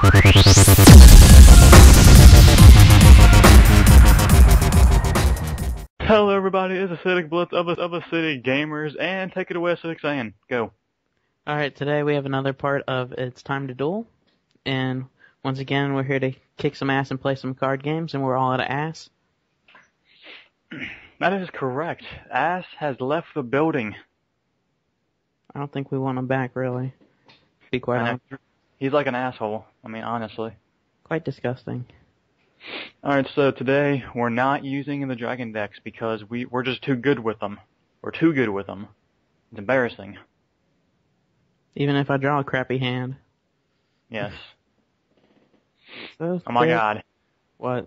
Hello everybody, it's Acidic Blitz of, of Acidic Gamerz, and take it away Acidic Saiyan. Go. Alright, today we have another part of It's Time to Duel. And once again, we're here to kick some ass and play some card games, and we're all out of ass. That is correct. Ass has left the building. I don't think we want him back, really. Be quite I know. honest. He's like an asshole. I mean, honestly. Quite disgusting. Alright, so today we're not using the Dragon decks because we, we're just too good with them. We're too good with them. It's embarrassing. Even if I draw a crappy hand. Yes. So Oh my god. What?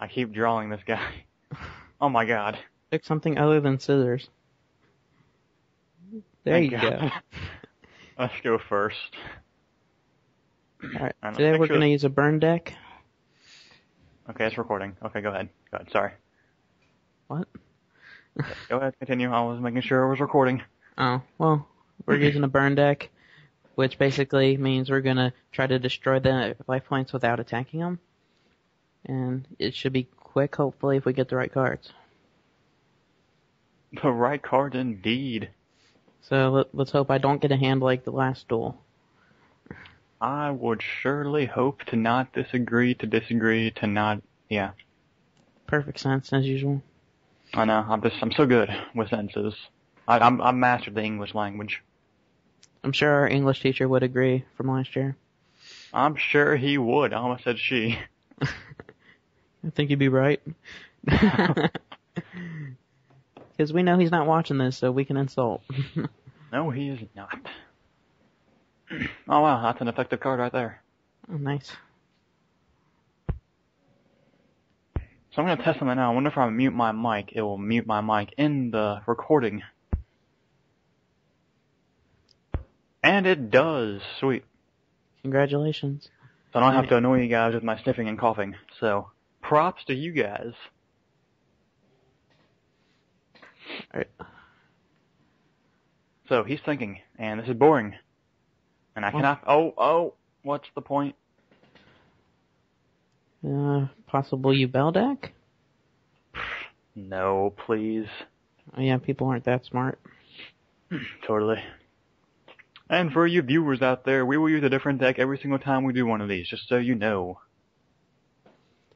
I keep drawing this guy. Oh my god. Pick something other than scissors. There Thank you God. go. Let's go first. Alright, today we're gonna use a burn deck. Okay, it's recording. Okay, go ahead. Go ahead. Sorry. What? Go ahead. Continue. I was making sure it was recording. Oh, well, we're using a burn deck, which basically means we're gonna try to destroy the life points without attacking them. And it should be quick, hopefully, if we get the right cards. The right card indeed. So let, let's hope I don't get a hand like the last duel. I would surely hope to not disagree, to disagree, to not. Yeah, Perfect sense, as usual. I know. I'm just. I'm so good with sentences. I, I'm. I mastered the English language. I'm sure our English teacher would agree from last year. I'm sure he would. I almost said she. I think you'd be right. Because we know he's not watching this, so we can insult. No, he is not. Oh wow, that's an effective card right there. oh, nice. So I'm gonna test something now. I wonder if I mute my mic, it will mute my mic in the recording. And it does. Sweet. Congratulations. So I don't have to annoy you guys with my sniffing and coughing. So, props to you guys. Alright. So he's thinking, and this is boring. And I Well- cannot. Oh, oh, what's the point? Uh, possible Yubel deck? No, please. Oh yeah, people aren't that smart. Totally. And for you viewers out there, we will use a different deck every single time we do one of these, just so you know.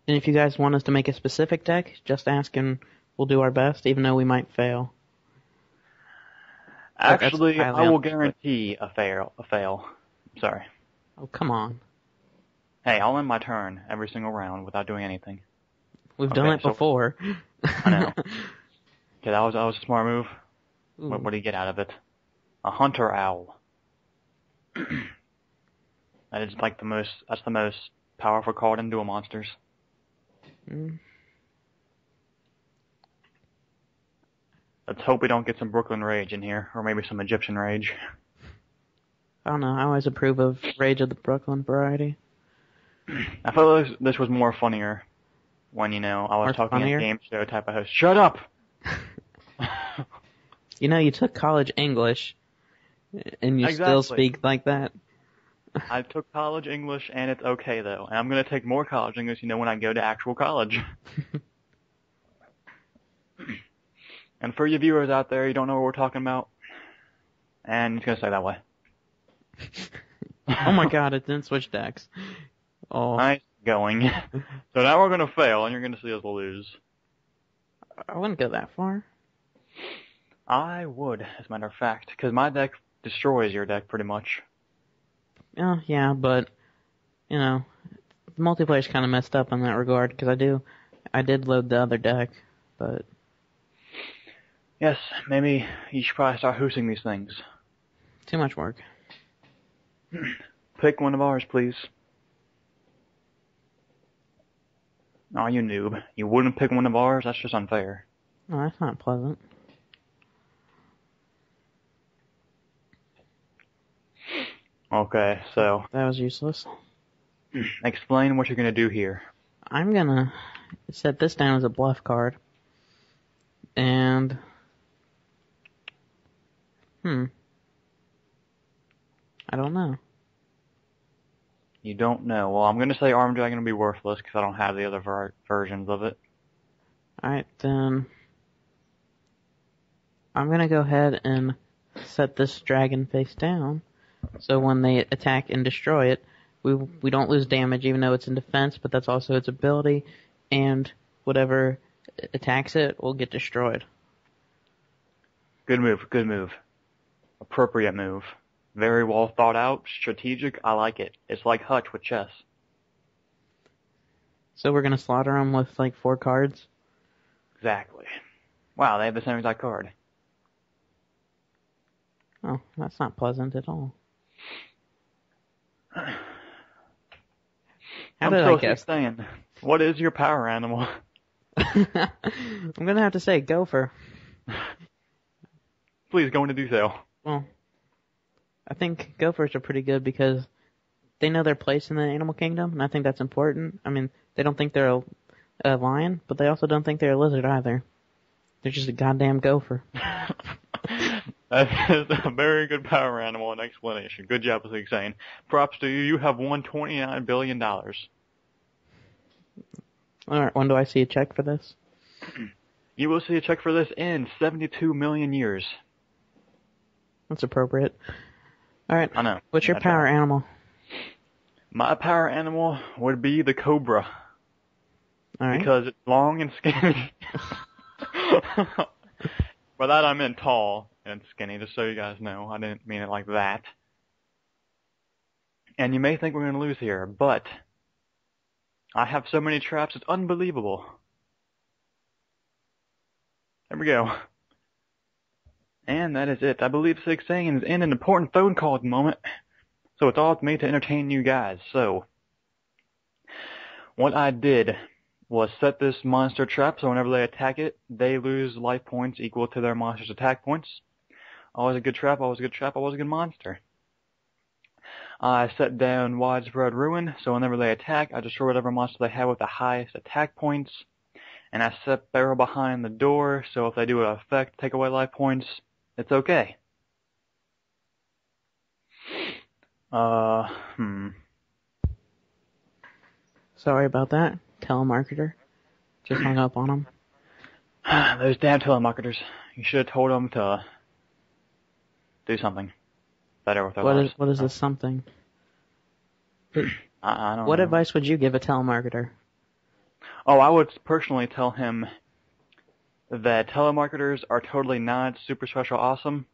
And if you guys want us to make a specific deck, just ask and we'll do our best, even though we might fail. Actually, I will unlikely. guarantee a fail. A fail. Sorry. Oh, come on. Hey, I'll end my turn every single round without doing anything. We've Okay, done it so- before. I know. Okay, that was that was a smart move. Ooh, What, what do you get out of it? A hunter owl. that is like the most. That's the most powerful card in Duel Monsters. mm, Let's hope we don't get some Brooklyn Rage in here, or maybe some Egyptian Rage. I don't know. I always approve of Rage of the Brooklyn variety. I felt this, this was more funnier when you know I was More talking funnier? a game show type of host. Shut up. You know, you took college English, and you still speak like that. I took college English, and it's okay though. And I'm gonna take more college English, you know, when I go to actual college. and for your viewers out there, you don't know what we're talking about, and it's gonna stay that way. oh my god, it didn't switch decks. Oh, Nice going. so now we're gonna fail, and you're gonna see us lose. I wouldn't go that far. I would, as a matter of fact, because my deck destroys your deck pretty much. Oh, yeah, but, you know, the multiplayer's kind of messed up in that regard, because I do, I did load the other deck, but, Yes, maybe you should probably start hosting these things. too much work. Pick one of ours, please. Oh, you noob. You wouldn't pick one of ours? That's just unfair. No, that's not pleasant. Okay, so That was useless. explain what you're gonna do here. I'm gonna set this down as a bluff card. And, hmm. I don't know. You don't know. Well, I'm gonna say Armed Dragon will be worthless because I don't have the other ver- versions of it. Alright, then. I'm gonna go ahead and set this dragon face down. So when they attack and destroy it, we we don't lose damage even though it's in defense, but that's also its ability, and whatever attacks it will get destroyed. Good move. Good move. Appropriate move. Very well thought out. Strategic. I like it. It's like Hutch with chess. So we're gonna slaughter them with like four cards. Exactly. Wow, they have the same exact card. Oh, that's not pleasant at all. How I'm did so I guess? saying. What is your power animal? I'm gonna have to say gopher. Please go into detail. Well, I think gophers are pretty good because they know their place in the animal kingdom, and I think that's important. I mean, they don't think they're a, a lion, but they also don't think they're a lizard either. They're just a goddamn gopher. that is a very good power animal and explanation. Good job, Six Saiyan. Props to you. You have won $29 billion. Alright, when do I see a check for this? You will see a check for this in 72 million years. That's appropriate. Alright, I know. what's your That's power right. animal? My power animal would be the cobra Alright. because it's long and skinny. By that I meant tall and skinny, just so you guys know. I didn't mean it like that. And you may think we're going to lose here, but I have so many traps, it's unbelievable. There we go. And that is it. I believe Six Saiyan is in an important phone call at the moment. So it's all up to me to entertain you guys. So, what I did was set this monster trap so whenever they attack it, they lose life points equal to their monster's attack points. Always a good trap, always a good trap, always a good monster. I set down widespread ruin, so whenever they attack, I destroy whatever monster they have with the highest attack points. And I set barrel behind the door, so if they do an effect, take away life points, it's okay. Uh, hmm. Sorry about that. Telemarketer. Just hung up on him. Those damn telemarketers. You should have told them to do something better with their What lives. is what is this something? I, I don't What know. advice would you give a telemarketer? Oh, I would personally tell him that telemarketers are totally not super special awesome,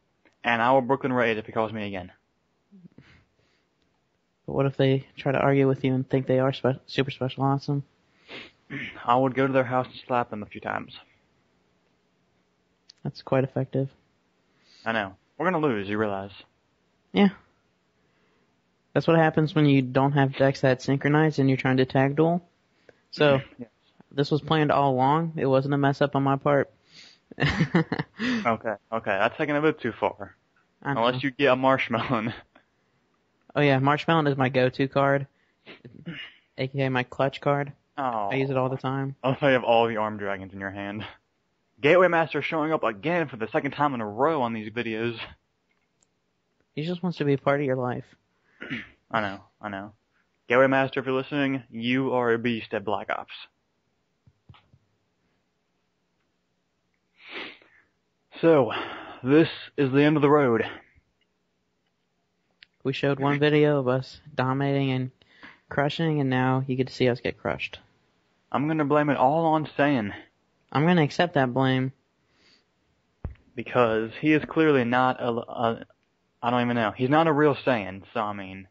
and I will Brooklyn raid if he calls me again. But what if they try to argue with you and think they are spe- super special awesome? I would go to their house and slap them a few times. That's quite effective. I know. We're gonna lose, you realize. Yeah. That's what happens when you don't have decks that synchronize and you're trying to tag duel. So, Yes. This was planned all along. It wasn't a mess up on my part. Okay, okay, that's taking a bit too far. Unless you get a marshmallow. Oh yeah, Marshmallow is my go-to card, aka my clutch card. Oh. I use it all the time. Oh, you have all the armed dragons in your hand. Gateway Master showing up again for the second time in a row on these videos. He just wants to be a part of your life. I know, I know. Gateway Master, if you're listening, you are a beast at Black Ops. So, this is the end of the road. We showed one video of us dominating and crushing, and now you get to see us get crushed. I'm gonna blame it all on Saiyan, I'm gonna accept that blame. because he is clearly not a, a I don't even know. He's not a real Saiyan, so I mean,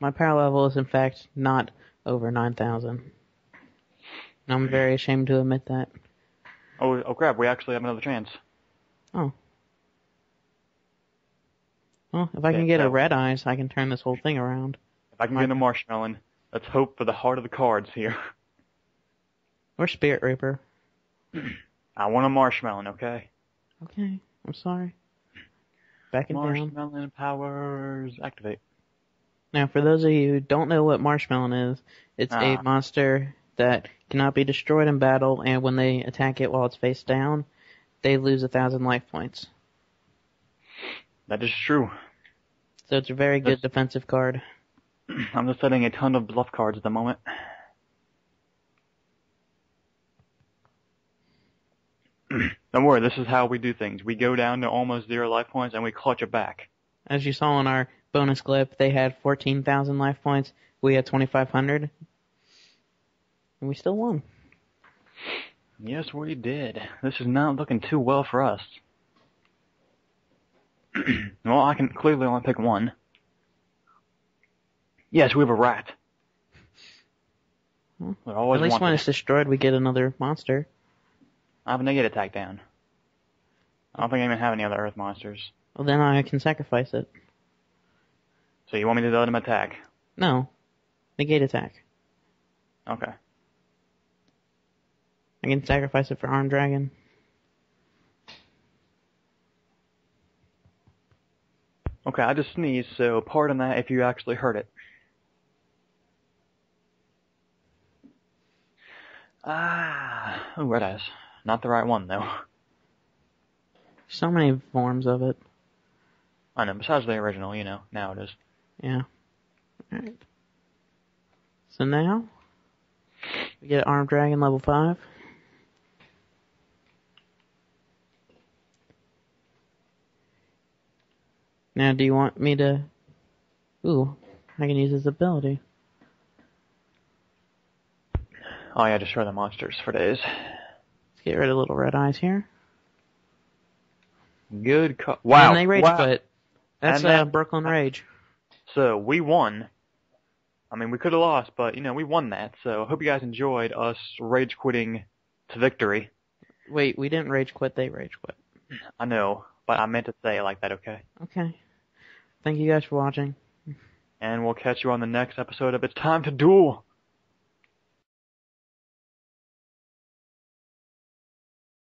My power level is in fact not over 9,000. I'm very ashamed to admit that. oh, oh crap, we actually have another chance. Well, if I can get a red eyes, I can turn this whole thing around. If I can get a marshmallow, let's hope for the heart of the cards here. Or Spirit Reaper. I want a marshmallow, okay? Okay, I'm sorry. Back down. Marshmallow powers activate. Now, for those of you who don't know what Marshmallow is, it's Ah. a monster that cannot be destroyed in battle, and when they attack it while it's face down, they lose a thousand life points. That is true. So it's a very good That's- defensive card. I'm just setting a ton of bluff cards at the moment. Don't worry, this is how we do things. We go down to almost zero life points and we clutch it back. As you saw in our bonus clip, they had 14,000 life points. We had 2,500. And we still won. Yes, we did. This is not looking too well for us. well, I can clearly only pick one. Yes, we have a rat. Hmm. Well, always At least when it's destroyed, we get another monster. I have a negative attack down. I don't think I even have any other earth monsters. Well, then I can sacrifice it. So you want me to let him attack? No. Negate attack. Okay. I can sacrifice it for Armed Dragon. Okay, I just sneezed, so pardon that if you actually heard it. Ah, oh, red eyes. Not the right one though. So many forms of it. I know. Besides the original, you know, now it is. Yeah. Alright. So now, we get Armed Dragon level 5. Now, do you want me to... Ooh, I can use his ability. Oh yeah, destroy the monsters for days. Let's get rid of Little Red Eyes here. Good. Co- wow. And they rage wow. quit. That's And uh, Brooklyn Rage. So we won. I mean, we could have lost, but you know, we won that. So I hope you guys enjoyed us rage quitting to victory. Wait, we didn't rage quit, they rage quit. I know, but I meant to say it like that, okay? Okay. Thank you guys for watching. And we'll catch you on the next episode of It's Time to Duel.